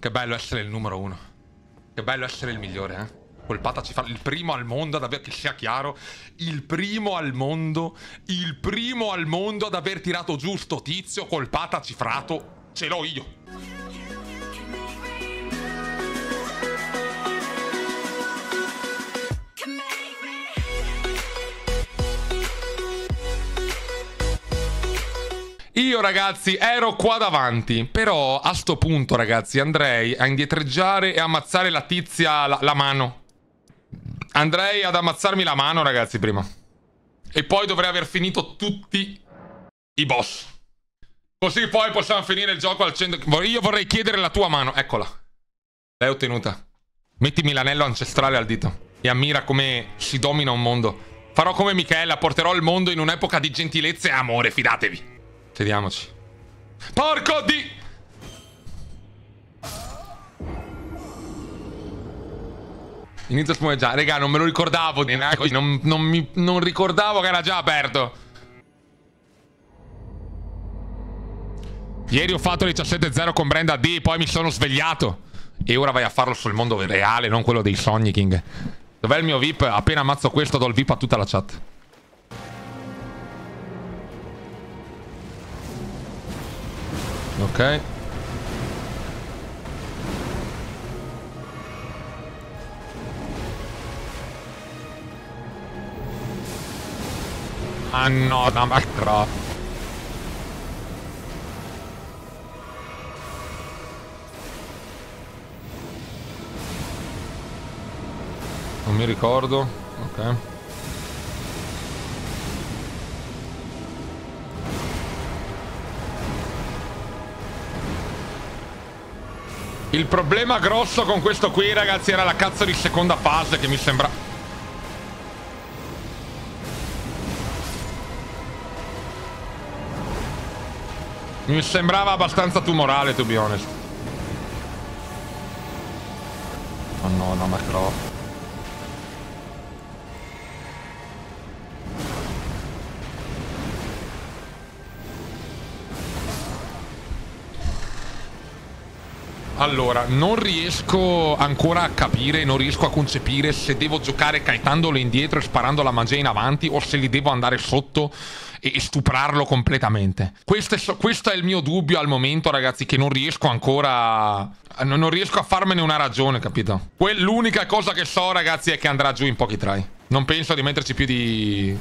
Che bello essere il numero uno. Che bello essere il migliore, eh. Colpata ci fa il primo al mondo ad aver, che sia chiaro, il primo al mondo, il primo al mondo ad aver tirato giù sto tizio, colpata cifrato, ce l'ho io. Io ragazzi ero qua davanti, però a sto punto ragazzi andrei a indietreggiare e ammazzare la tizia la, la mano. Andrei ad ammazzarmi la mano ragazzi prima. E poi dovrei aver finito tutti i boss. Così poi possiamo finire il gioco al centro. Io vorrei chiedere la tua mano, eccola. L'hai ottenuta. Mettimi l'anello ancestrale al dito e ammira come si domina un mondo. Farò come Michela, porterò il mondo in un'epoca di gentilezza e amore, fidatevi. Sediamoci. Porco di... Inizio a spumeggiare. Raga, non me lo ricordavo. Non, non, mi, non ricordavo che era già aperto. Ieri ho fatto 17-0 con Brenda D, poi mi sono svegliato. E ora vai a farlo sul mondo reale, non quello dei sogni, King. Dov'è il mio VIP? Appena ammazzo questo do il VIP a tutta la chat. Ok. Ah no, da macro. Non mi ricordo. Ok. Il problema grosso con questo qui, ragazzi, era la cazzo di seconda fase che mi sembra... Mi sembrava abbastanza tumorale, to be honest. Oh no, no, macro. Allora, non riesco ancora a capire, non riesco a concepire se devo giocare caetandolo indietro e sparando la magia in avanti o se li devo andare sotto e stuprarlo completamente. Questo è, questo è il mio dubbio al momento, ragazzi, che non riesco ancora... Non riesco a farmene una ragione, capito? L'unica cosa che so, ragazzi, è che andrà giù in pochi try. Non penso di metterci più di...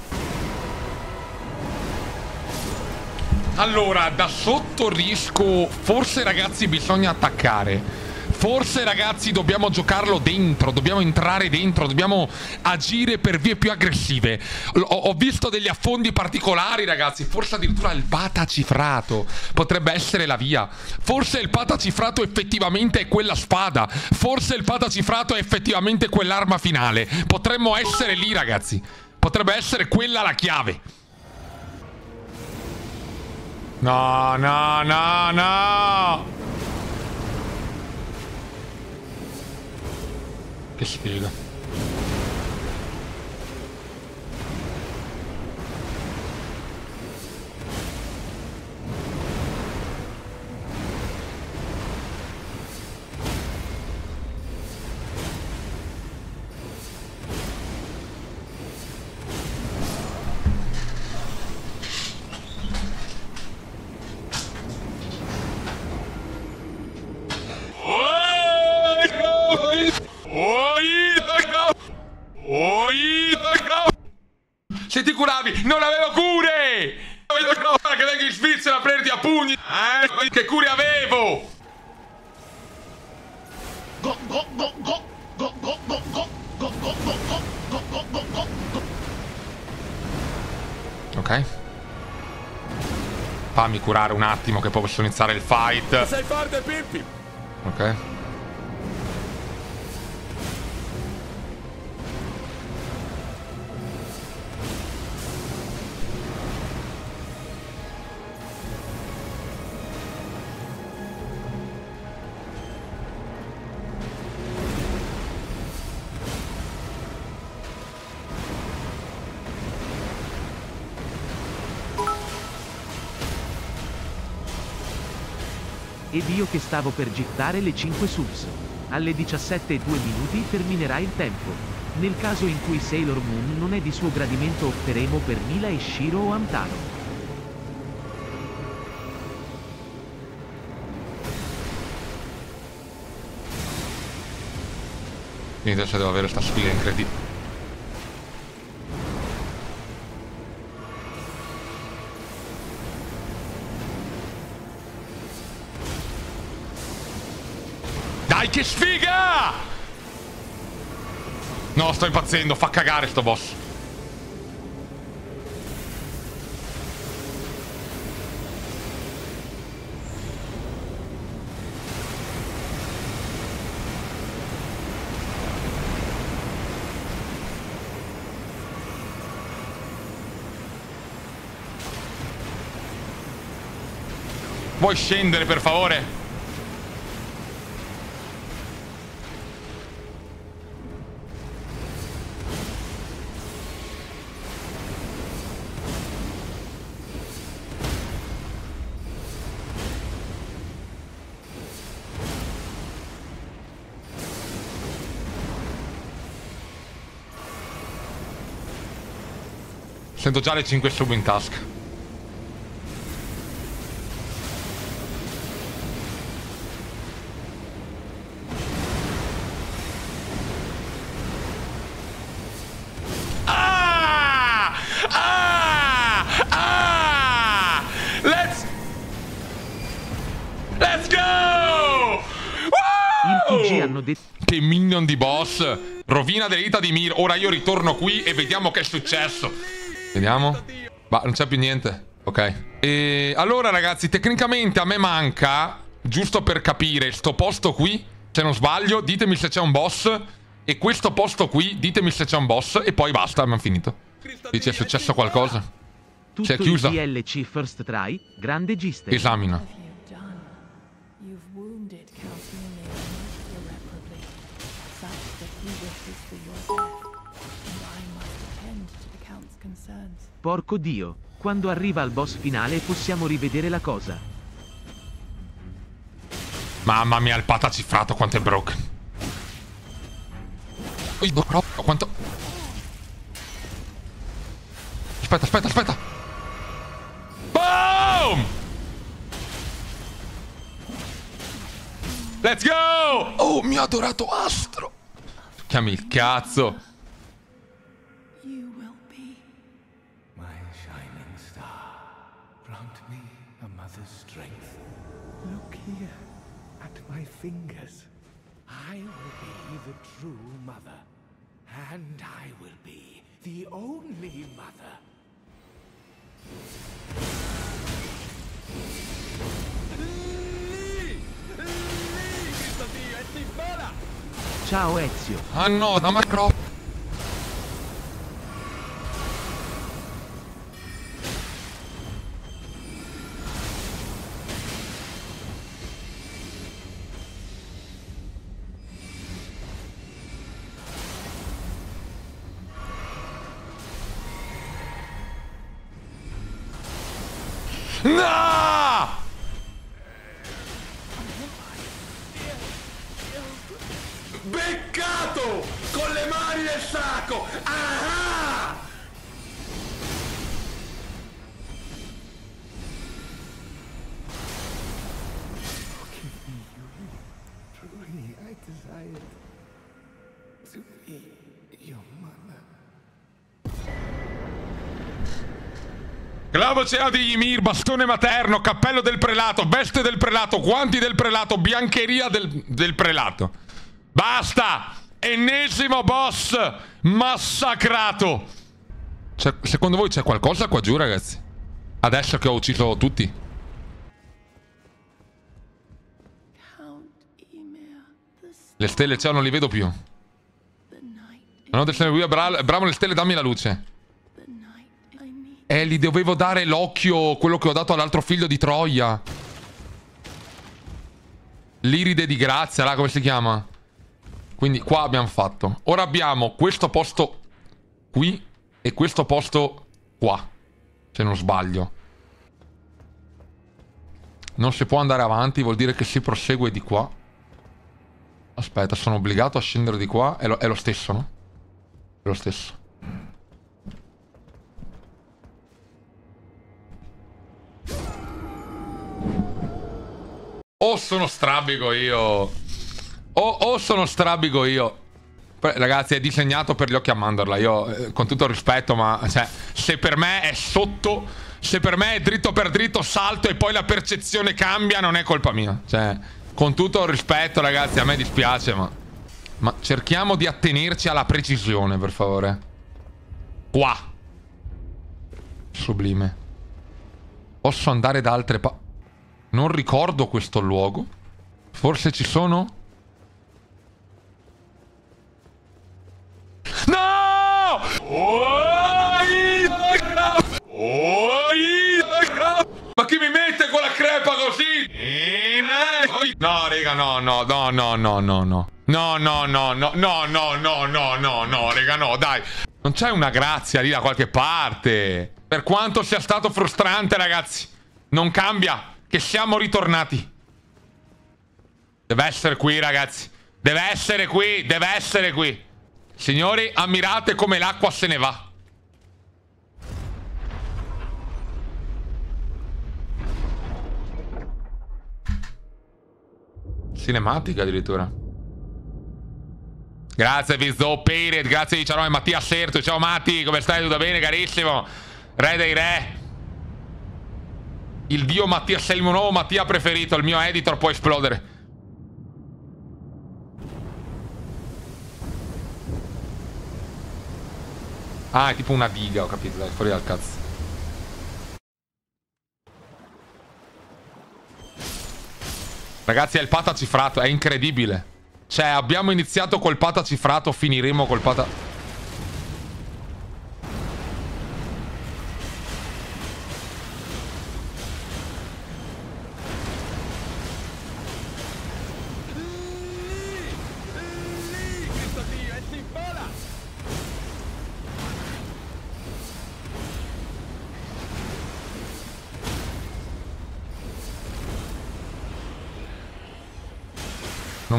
Allora, da sotto riesco... Forse, ragazzi, bisogna attaccare. Forse, ragazzi, dobbiamo giocarlo dentro. Dobbiamo entrare dentro. Dobbiamo agire per vie più aggressive. Ho, ho visto degli affondi particolari, ragazzi. Forse addirittura il pata cifrato potrebbe essere la via. Forse il pata cifrato effettivamente è quella spada. Forse il pata cifrato è effettivamente quell'arma finale. Potremmo essere lì, ragazzi. Potrebbe essere quella la chiave. No, no, no, no! Che sfiga. In Svizzera a prenderti a pugni! Eh, che cure avevo! Ok. Fammi curare un attimo che poi posso iniziare il fight. Sei forte, Pippi! Ok. Ed io che stavo per gittare le 5 subs. Alle 17 e 2 minuti terminerà il tempo. Nel caso in cui Sailor Moon non è di suo gradimento opteremo per Mila e Shiro o Amtaro. Quindi adesso devo avere sta sfiga incredibile. Che sfiga! No, sto impazzendo, fa cagare sto boss. Vuoi scendere per favore? Sento già le 5 sub in tasca. hanno detto... Che minion di boss. Rovina delle vita di Mir. Ora io ritorno qui e vediamo che è successo. Vediamo. Ma non c'è più niente. Ok. E allora ragazzi, tecnicamente a me manca, giusto per capire, sto posto qui, se non sbaglio, ditemi se c'è un boss. E questo posto qui, ditemi se c'è un boss. E poi basta, abbiamo finito. Dice è successo qualcosa. C'è chiusa. DLC first try, grande giste. Esamina. Porco dio, quando arriva al boss finale possiamo rivedere la cosa. Mamma mia, il pata cifrato quanto è broken. Ui, bro, quanto... Aspetta, aspetta, aspetta. Boom! Let's go! Oh, mio adorato astro. Chiami il cazzo. Ciao Ezio. Ah no, da macro. No! Mani nel sacco! Ah! Truly, I desired to be your mother. Clavo Oceano di Ymir, bastone materno, cappello del prelato, veste del prelato, guanti del prelato, biancheria del, del prelato. Basta! Ennesimo boss massacrato! Cioè, secondo voi c'è qualcosa qua giù, ragazzi? Adesso che ho ucciso tutti. Le stelle, ciao, non li vedo più. Non ho del stelle, bravo le stelle, dammi la luce. Eh, gli dovevo dare l'occhio, quello che ho dato all'altro figlio di Troia. L'iride di grazia, là, come si chiama? Quindi qua abbiamo fatto. Ora abbiamo questo posto qui e questo posto qua. Se non sbaglio. Non si può andare avanti, vuol dire che si prosegue di qua. Aspetta, sono obbligato a scendere di qua. È lo, è lo stesso, no? È lo stesso. O sono strabico io. O, o sono strabico io. Ragazzi, è disegnato per gli occhi a mandorla. Io, eh, con tutto il rispetto, ma cioè, se per me è sotto, se per me è dritto per dritto, salto e poi la percezione cambia, non è colpa mia. Cioè, con tutto il rispetto, ragazzi, a me dispiace, ma... Ma cerchiamo di attenerci alla precisione, per favore. Qua. Sublime. Posso andare da altre parti? Non ricordo questo luogo. Forse ci sono? No! Ma chi mi mette con la crepa così? No, raga, no, no, no, no, no, no, no. No, no, no, no, no, no, no, no, no, no, raga, no, dai. Non c'è una grazia lì da qualche parte. Per quanto sia stato frustrante, ragazzi. Non cambia che siamo ritornati. Deve essere qui, ragazzi. Deve essere qui, deve essere qui. Signori, ammirate come l'acqua se ne va. Cinematica addirittura. Grazie Vizzo Period, grazie di ciao Mattia Serto, ciao Matti, come stai? Tutto bene carissimo? Re dei re. Il dio Mattia, sei il mio nuovo Mattia preferito, il mio editor può esplodere. Ah, è tipo una diga, ho capito, dai, fuori dal cazzo. Ragazzi, è il pata cifrato, è incredibile. Cioè, abbiamo iniziato col pata cifrato, finiremo col pata...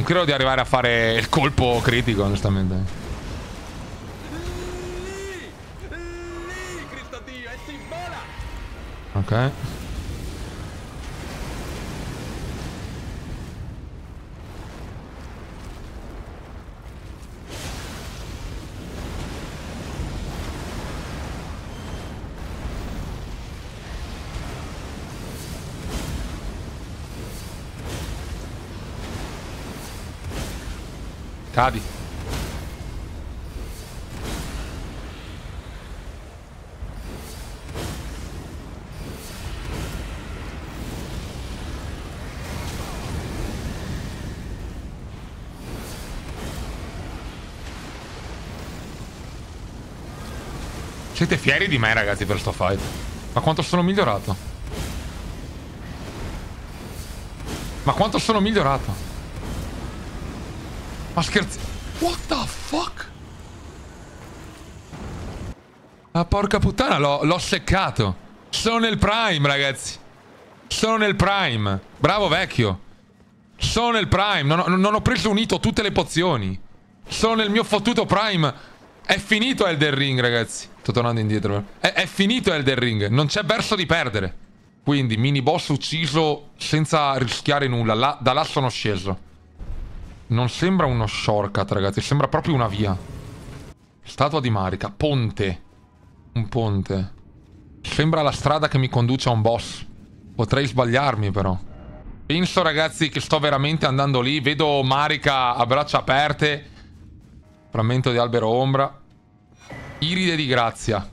Non credo di arrivare a fare il colpo critico, onestamente. Ok. Cadi. Siete fieri di me ragazzi per sto fight? Ma quanto sono migliorato? Ma quanto sono migliorato ma scherzi... What the fuck? Ma porca puttana, l'ho seccato. Sono nel prime, ragazzi. Sono nel prime. Bravo vecchio. Sono nel prime. Non ho, non ho preso unito tutte le pozioni. Sono nel mio fottuto prime. È finito Elden Ring, ragazzi. Sto tornando indietro. È, è finito Elden Ring. Non c'è verso di perdere. Quindi, mini boss ucciso senza rischiare nulla. Là, da là sono sceso. Non sembra uno shortcut, ragazzi. Sembra proprio una via. Statua di Marica. Ponte. Un ponte. Sembra la strada che mi conduce a un boss. Potrei sbagliarmi, però. Penso, ragazzi, che sto veramente andando lì. Vedo Marica a braccia aperte. Frammento di albero ombra. Iride di grazia.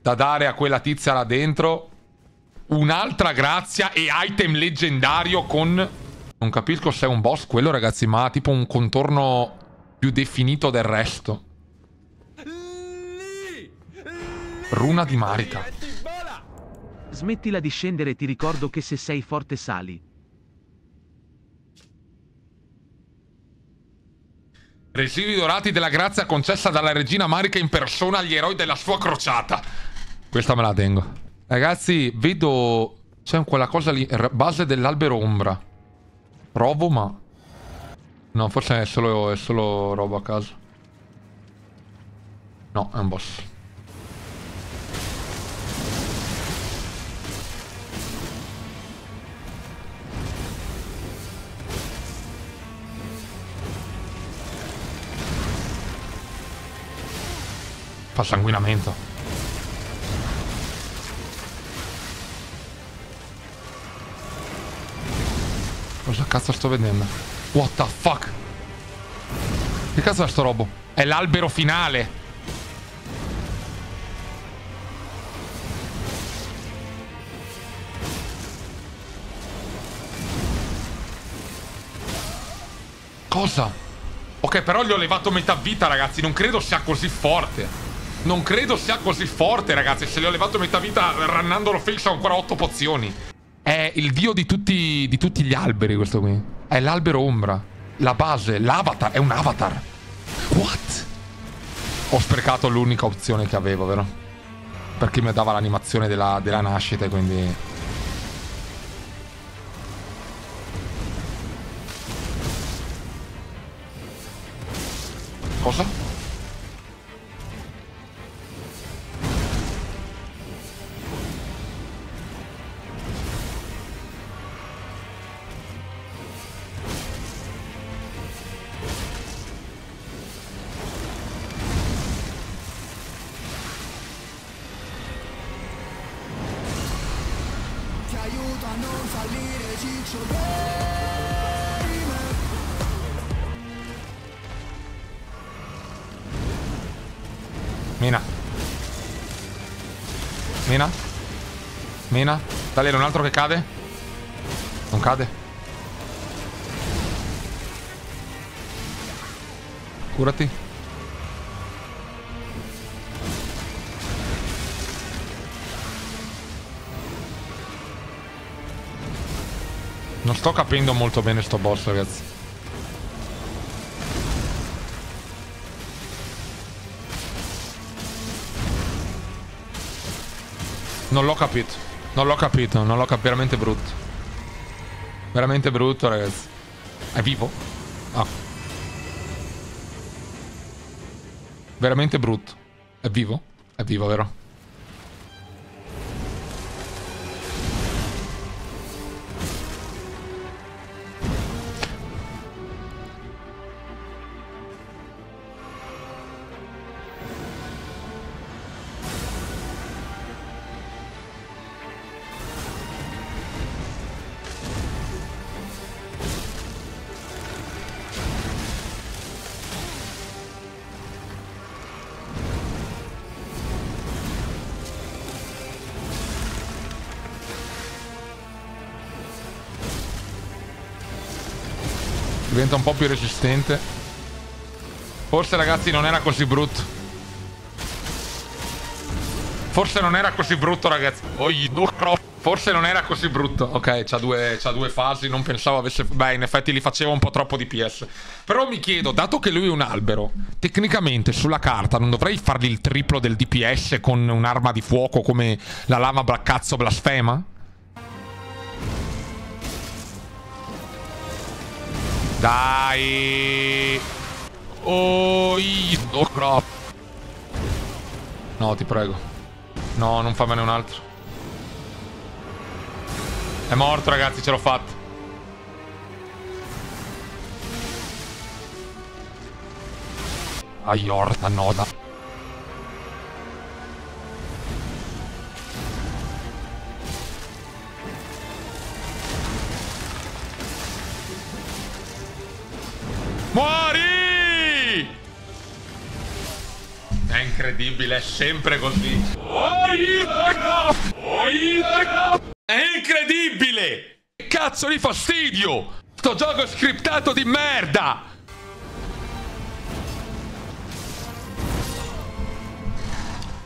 Da dare a quella tizia là dentro. Un'altra grazia e item leggendario con non capisco se è un boss quello, ragazzi, ma ha tipo un contorno più definito del resto. Runa di Marica. Smettila di scendere, ti ricordo che se sei forte sali. Residui dorati della grazia concessa dalla regina Marica in persona agli eroi della sua crociata. Questa me la tengo. Ragazzi, vedo C'è quella cosa lì, base dell'albero ombra. Provo, ma... No, forse è solo, è solo roba a caso. No, è un boss. Fa sanguinamento. Cazzo sto vedendo? What the fuck? Che cazzo è sto robo? È l'albero finale. Cosa? Ok, però gli ho levato metà vita, ragazzi. Non credo sia così forte. Non credo sia così forte, ragazzi. Se gli ho levato metà vita, rannandolo face ho ancora 8 pozioni. È il dio di tutti, di tutti gli alberi, questo qui. È l'albero ombra. La base, l'avatar. È un avatar. What? Ho sprecato l'unica opzione che avevo, vero? Perché mi dava l'animazione della, della nascita, quindi... Mina. Mina. Dai, un altro che cade. Non cade. Curati. Non sto capendo molto bene sto boss, ragazzi. Non l'ho capito. Non l'ho capito, non l'ho capito. Veramente brutto. Veramente brutto, ragazzi. È vivo? Ah. Veramente brutto. È vivo? È vivo, vero? Diventa un po' più resistente. Forse ragazzi non era così brutto. Forse non era così brutto ragazzi. Oi, no. Forse non era così brutto. Ok, c'ha due, due fasi. Non pensavo avesse... Beh, in effetti li faceva un po' troppo DPS. Però mi chiedo, dato che lui è un albero, tecnicamente sulla carta non dovrei fargli il triplo del DPS con un'arma di fuoco come la lama bla- cazzo blasfema? Dai! Oh, no, crap. No, ti prego. No, non fammene un altro. È morto, ragazzi, ce l'ho fatta. Aiorta, noda. Muori! È incredibile, è sempre così. È incredibile! Che cazzo di fastidio! Sto gioco scriptato di merda!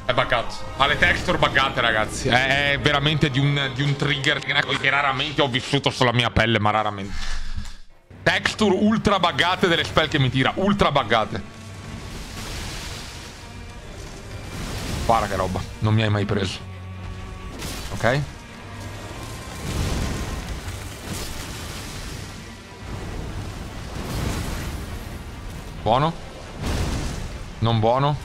È buggato. Ha le texture buggate, ragazzi. È, è veramente di un, di un trigger che raramente ho vissuto sulla mia pelle, ma raramente texture ultra buggate delle spell che mi tira. Ultra buggate. Guarda che roba. Non mi hai mai preso. Ok? Buono. Non buono.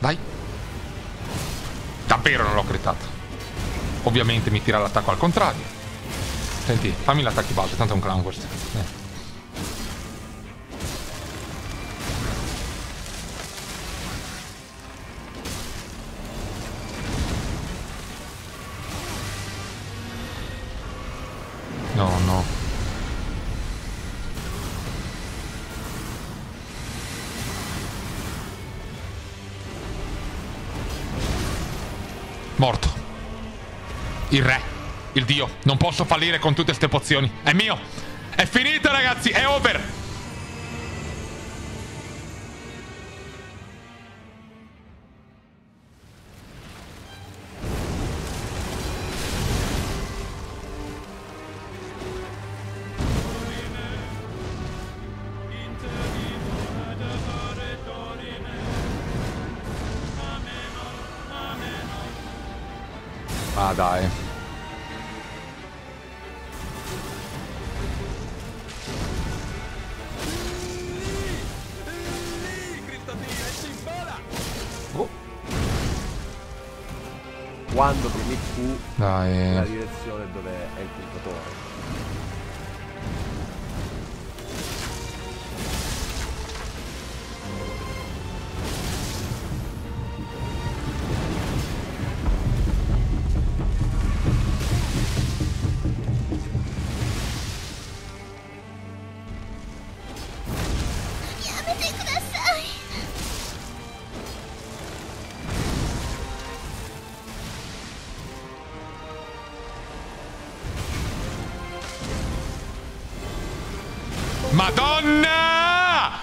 Dai. Davvero non l'ho critato. Ovviamente mi tira l'attacco al contrario. Senti, fammi l'attacco base, tanto è un clown questo. Dio. Non posso fallire con tutte queste pozioni. È mio. È finita, ragazzi. È over. Ah, dai. Quando premi Q la Dai. direzione dove è il puntatore. Madonna!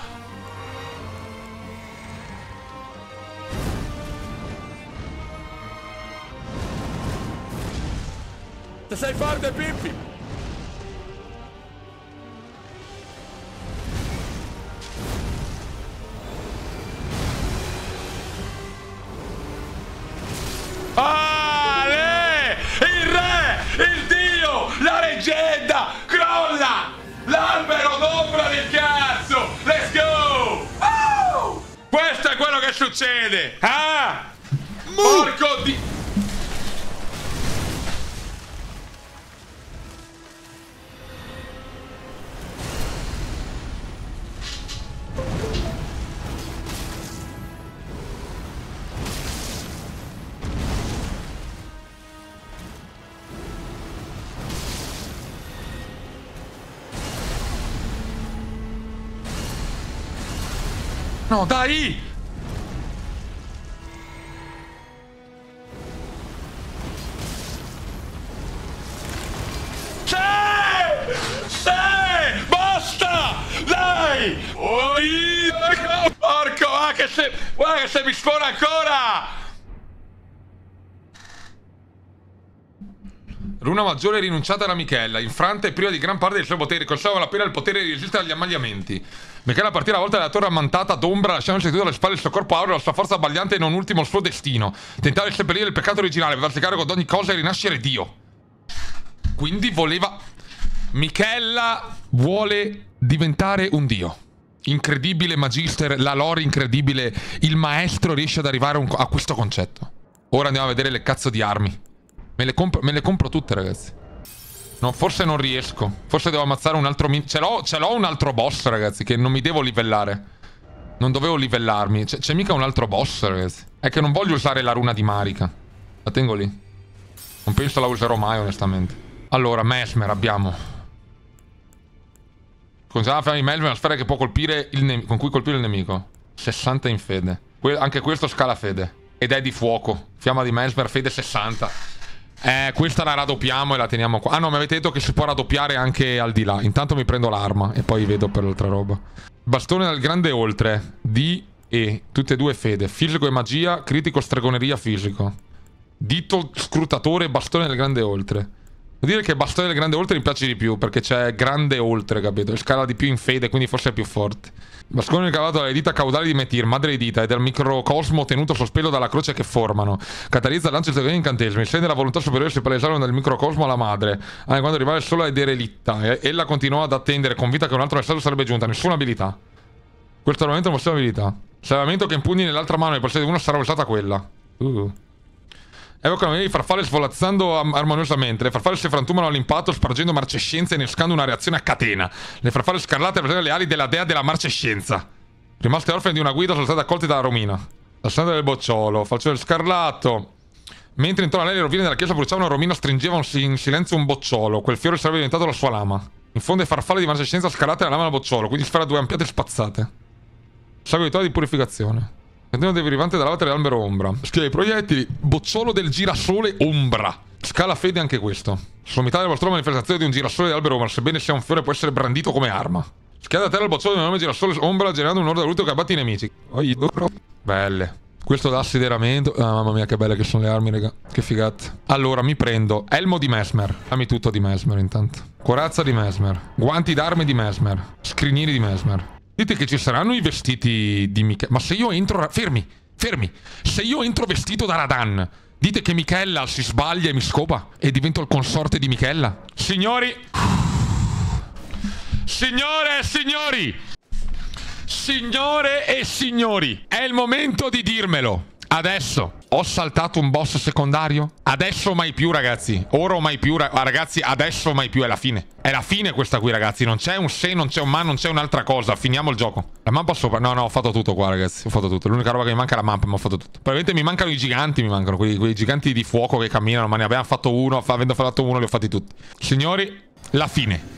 Te sei forte, Pippi! Succede! Ah! Porco di... No, dai! Runa maggiore rinunciata da Michela, infranta e priva di gran parte dei suoi poteri, conserva appena il potere di resistere agli ammagliamenti. Michela partì la volta dalla torre ammantata d'ombra, lasciando seduto alle spalle il suo corpo aureo, la sua forza abbagliante e non ultimo il suo destino. Tentare di seppellire il peccato originale, farsi carico di ogni cosa e rinascere Dio. Quindi voleva... Michela vuole diventare un dio. Incredibile Magister, la lore incredibile, il maestro riesce ad arrivare a questo concetto. Ora andiamo a vedere le cazzo di armi. Me le, compro, me le compro tutte, ragazzi. No, forse non riesco. Forse devo ammazzare un altro... Ce l'ho, un altro boss, ragazzi, che non mi devo livellare. Non dovevo livellarmi. C'è, mica un altro boss, ragazzi. È che non voglio usare la runa di Marika. La tengo lì. Non penso la userò mai, onestamente. Allora, Mesmer abbiamo. Considerata la fiamma di Mesmer, una sfera che può colpire il nemico. Con cui colpire il nemico. 60 in fede. Que- anche questo scala fede. Ed è di fuoco. Fiamma di Mesmer, fede 60. Eh, questa la raddoppiamo e la teniamo qua. Ah no, mi avete detto che si può raddoppiare anche al di là. Intanto mi prendo l'arma e poi vedo per l'altra roba. Bastone dal grande oltre. D e. Tutte e due fede. Fisico e magia. Critico stregoneria fisico. Dito scrutatore bastone del grande oltre. Devo dire che Bastone del Grande Oltre mi piace di più, perché c'è Grande Oltre, capito? E scala di più in fade, quindi forse è più forte. Bastone ricavato dalle dita caudali di Metir, madre di dita, e dal microcosmo tenuto sospeso dalla croce che formano. Catalizza il lancio di incantesimi. Scende la volontà superiore si palesarono dal microcosmo alla madre. Anche quando arrivava il sole ed derelitta. Ella continuò ad attendere, convinta che un altro messaggio sarebbe giunta. Nessuna abilità. Questo armamento non possiede abilità. Se l'armamento che impugni nell'altra mano ne possiede una sarà usata quella. Uh. Evocano i farfalle svolazzando armoniosamente. Le farfalle si frantumano all'impatto, spargendo marcescenza e innescando una reazione a catena. Le farfalle scarlate presentano le ali della dea della marcescenza. Rimaste orfane di una guida sono state accolte dalla Romina. La santa del bocciolo, falcione scarlato. Mentre intorno a lei le rovine della chiesa bruciavano, Romina stringeva in silenzio un bocciolo. Quel fiore sarebbe diventato la sua lama. In fondo farfalle di marcescenza scarlate la lama al bocciolo, quindi sfera due ampiate spazzate. Sago di purificazione. Catena derivante dall'altro dell'albero ombra. Schiena i proiettili. Bocciolo del girasole ombra. Scala fede anche questo. Sommità della vostra manifestazione di un girasole dell'albero ombra, sebbene sia un fiore, può essere brandito come arma. Schiada a terra il bocciolo di un nome girasole ombra, generando un ordine avuto che abbatti i nemici. Belle. Questo da assideramento. Ah, mamma mia, che belle che sono le armi, raga. Che figata. Allora, mi prendo elmo di Mesmer. Dammi tutto di Mesmer, intanto. Corazza di Mesmer. Guanti d'arme di Mesmer. Scrignieri di Mesmer. Dite che ci saranno i vestiti di Michela. Ma se io entro... Fermi, fermi. Se io entro vestito da Radan, dite che Michela si sbaglia e mi scopa e divento il consorte di Michela? Signori... Signore e signori! Signore e signori, è il momento di dirmelo. Adesso ho saltato un boss secondario? Adesso mai più, ragazzi. Ora o mai più, ragazzi. Adesso mai più. È la fine. È la fine questa qui, ragazzi. Non c'è un se, non c'è un ma, non c'è un'altra cosa. Finiamo il gioco. La mappa sopra. No, no, ho fatto tutto qua, ragazzi. Ho fatto tutto. L'unica roba che mi manca è la mappa, ma ho fatto tutto. Probabilmente mi mancano i giganti, mi mancano. Quei, quei giganti di fuoco che camminano. Ma ne abbiamo fatto uno. Avendo fatto uno, li ho fatti tutti. Signori, la fine.